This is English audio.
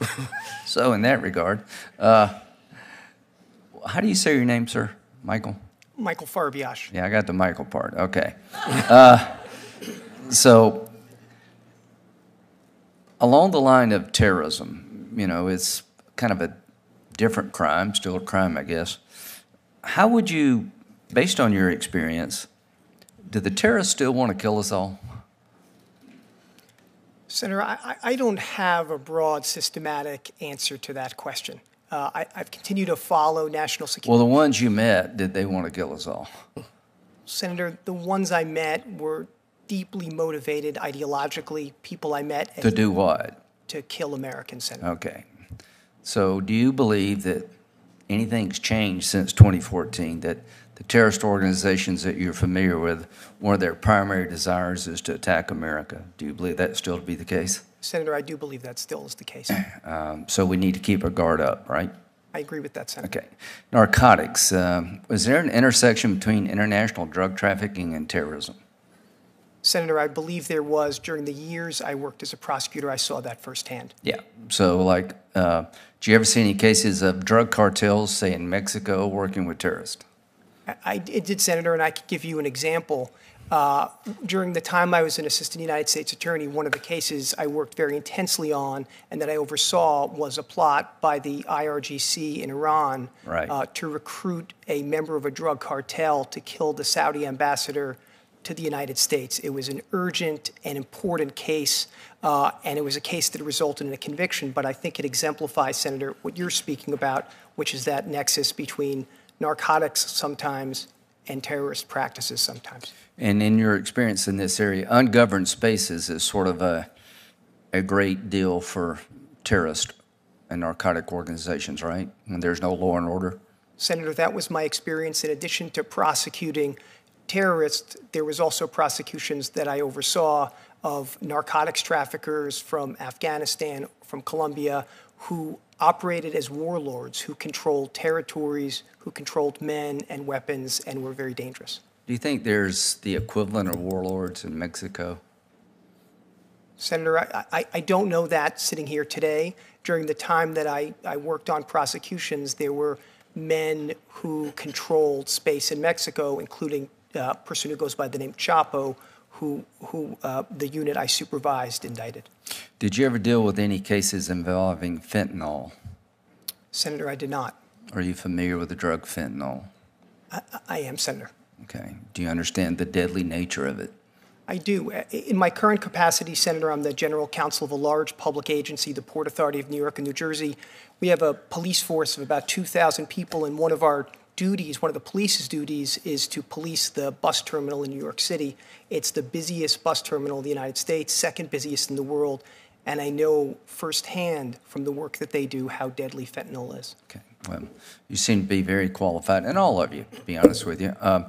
So in that regard, uh, how do you say your name, sir? Michael? Michael Farbiarz. Yeah, I got the Michael part. Okay. Uh, so, along the line of terrorism, you know, it's kind of a different crime, still a crime, I guess. How would you, based on your experience, do the terrorists still want to kill us all? Senator, I, I- don't have a broad, systematic answer to that question. Uh, I, I've continued to follow national security. Well, the ones you met, did they want to kill us all? Senator, the ones I met were deeply motivated ideologically, people I met To do what? to kill Americans, Senator. Okay. So do you believe that anything's changed since 2014, that the terrorist organizations that you're familiar with, one of their primary desires is to attack America? Do you believe that still to be the case? Senator, I do believe that still is the case. Um, So we need to keep our guard up, right? I agree with that, Senator. Okay. Narcotics, um, is there an intersection between international drug trafficking and terrorism? Senator, I believe there was during the years I worked as a prosecutor, I saw that firsthand. Yeah. So like, uh, do you ever see any cases of drug cartels, say in Mexico, working with terrorists? I, did, Senator, and I could give you an example. Uh, during the time I was an assistant United States attorney, one of the cases I worked very intensely on and that I oversaw was a plot by the IRGC in Iran Right. uh, to recruit a member of a drug cartel to kill the Saudi ambassador to the United States. It was an urgent and important case, uh, and it was a case that resulted in a conviction. But I think it exemplifies, Senator, what you're speaking about, which is that nexus between narcotics sometimes and terrorist practices sometimes. And in your experience in this area, ungoverned spaces is sort of a, a great deal for terrorist and narcotic organizations, right? When there's no law and order. Senator, that was my experience. In addition to prosecuting terrorists, there was also prosecutions that I oversaw of narcotics traffickers from Afghanistan, from Colombia, who operated as warlords, who controlled territories, who controlled men and weapons, and were very dangerous. Do you think there's the equivalent of warlords in Mexico? Senator, I, I, I don't know that sitting here today. During the time that I, I worked on prosecutions, there were men who controlled space in Mexico, including uh, a person who goes by the name Chapo, who, who uh, the unit I supervised indicted. Did you ever deal with any cases involving fentanyl? Senator, I did not. Are you familiar with the drug fentanyl? I, I am, Senator. Okay. Do you understand the deadly nature of it? I do. In my current capacity, Senator, I'm the general counsel of a large public agency, the Port Authority of New York and New Jersey. We have a police force of about 2,000 people, and one of our duties, one of the police's duties, is to police the bus terminal in New York City. It's the busiest bus terminal in the United States, second busiest in the world, and I know firsthand from the work that they do how deadly fentanyl is. Okay. Well, you seem to be very qualified, and all of you, to be honest with you. Um,